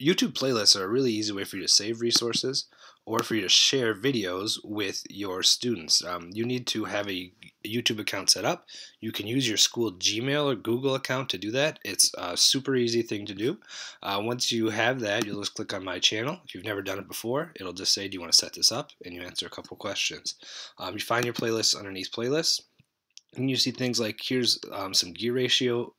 YouTube playlists are a really easy way for you to save resources or for you to share videos with your students. Um, you need to have a YouTube account set up. You can use your school Gmail or Google account to do that. It's a super easy thing to do. Uh, once you have that, you'll just click on My Channel. If you've never done it before, it'll just say, Do you want to set this up? And you answer a couple questions. Um, you find your playlists underneath Playlists. And you see things like here's um, some gear ratio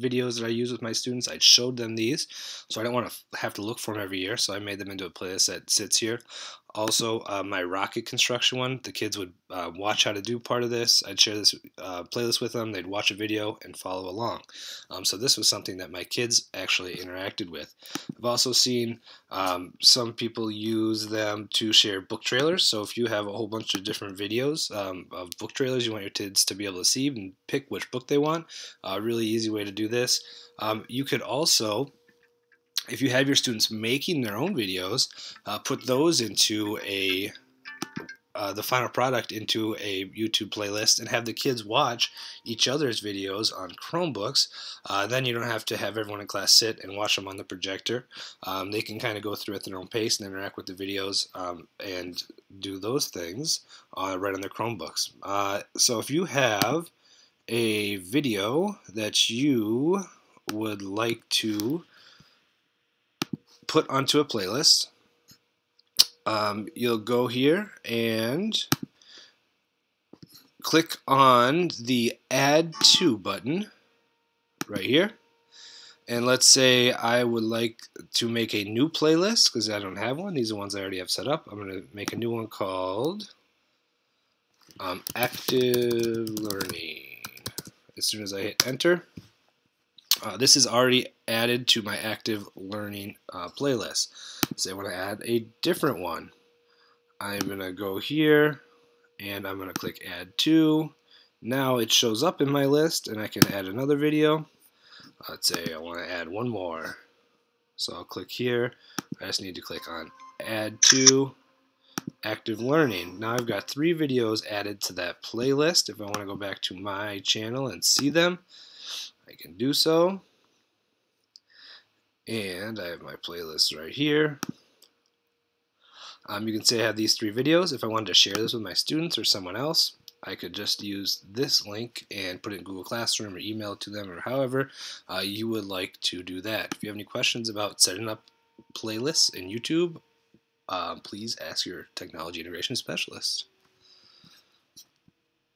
videos that I use with my students. I showed them these, so I don't want to have to look for them every year. So I made them into a playlist that sits here. Also, uh, my rocket construction one, the kids would uh, watch how to do part of this. I'd share this uh, playlist with them. They'd watch a video and follow along. Um, so this was something that my kids actually interacted with. I've also seen um, some people use them to share book trailers. So if you have a whole bunch of different videos um, of book trailers you want your kids to be able to see and pick which book they want, a really easy way to do this. Um, you could also if you have your students making their own videos, uh, put those into a uh, the final product into a YouTube playlist and have the kids watch each other's videos on Chromebooks. Uh, then you don't have to have everyone in class sit and watch them on the projector. Um, they can kind of go through at their own pace and interact with the videos um, and do those things uh, right on their Chromebooks. Uh, so if you have a video that you would like to put onto a playlist. Um, you'll go here and click on the Add To button right here. And let's say I would like to make a new playlist because I don't have one. These are ones I already have set up. I'm going to make a new one called um, Active Learning. As soon as I hit enter, uh, this is already added to my active learning uh, playlist. Say I want to add a different one. I'm going to go here and I'm going to click add to. Now it shows up in my list and I can add another video. Let's say I want to add one more. So I'll click here. I just need to click on add to active learning. Now I've got three videos added to that playlist. If I want to go back to my channel and see them, I can do so. And I have my playlist right here. Um, you can say I have these three videos. If I wanted to share this with my students or someone else, I could just use this link and put it in Google Classroom or email it to them or however uh, you would like to do that. If you have any questions about setting up playlists in YouTube, uh, please ask your technology integration specialist.